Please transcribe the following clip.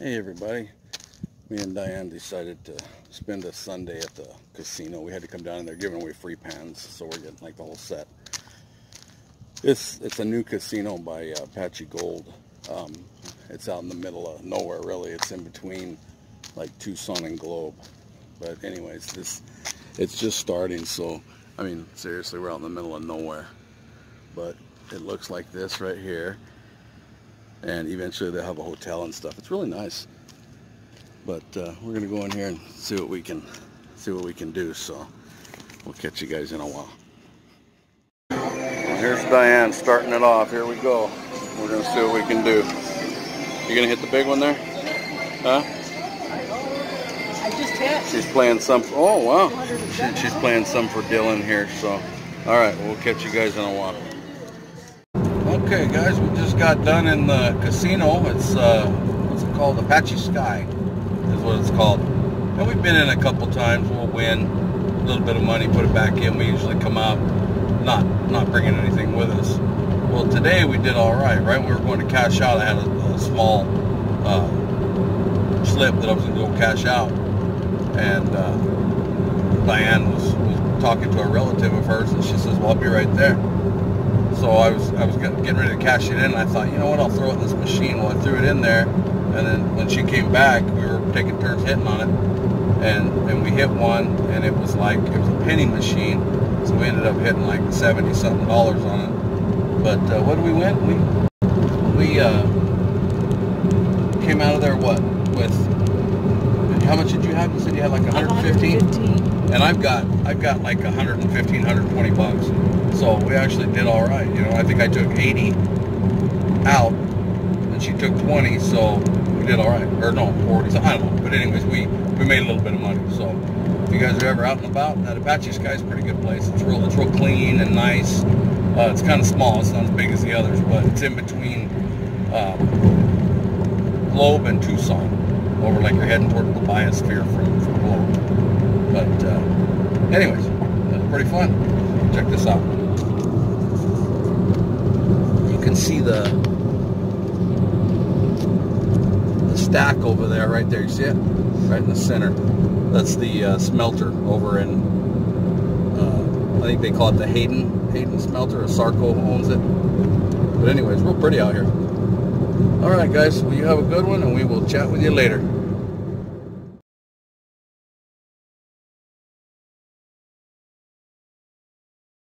Hey everybody, me and Diane decided to spend a Sunday at the casino. We had to come down and they're giving away free pans, so we're getting like the whole set. It's it's a new casino by uh, Apache Gold. Um, it's out in the middle of nowhere really. It's in between like Tucson and Globe. But anyways, this it's just starting, so I mean seriously, we're out in the middle of nowhere. But it looks like this right here and eventually they'll have a hotel and stuff. It's really nice. But uh, we're gonna go in here and see what we can see what we can do. So we'll catch you guys in a while. Here's Diane starting it off. Here we go. We're gonna see what we can do. You gonna hit the big one there? Huh? I just hit. She's playing some. Oh wow. She, she's playing some for Dylan here. So all right, we'll catch you guys in a while. Okay, guys, we just got done in the casino. It's, uh, what's it called? Apache Sky is what it's called. And we've been in a couple times. We'll win a little bit of money, put it back in. We usually come out not not bringing anything with us. Well, today we did all right, right? We were going to cash out. I had a, a small uh, slip that I was going to go cash out. And uh, Diane was, was talking to a relative of hers, and she says, well, I'll be right there. So I was I was getting ready to cash it in. And I thought, you know what, I'll throw it in this machine. Well, I threw it in there, and then when she came back, we were taking turns hitting on it, and and we hit one, and it was like it was a penny machine. So we ended up hitting like seventy something dollars on it. But uh, what did we win? We we uh, came out of there what with how much did you have? You said you had like 115? 115. And I've got I've got like 115, 120 bucks. So we actually did all right. You know, I think I took 80 out, and she took 20, so we did all right. Or no, 40. So I don't know. But anyways, we we made a little bit of money. So if you guys are ever out and about, that Apache Sky is a pretty good place. It's real it's real clean and nice. Uh, it's kind of small. It's not as big as the others, but it's in between um, Globe and Tucson. Over like you're heading toward the biosphere from, from Globe. But uh, anyways, pretty fun. Check this out you can see the the stack over there, right there. You see it? Right in the center. That's the uh, smelter over in, uh, I think they call it the Hayden Hayden smelter. Asarco owns it. But anyways, real pretty out here. All right, guys. Well, you have a good one, and we will chat with you later.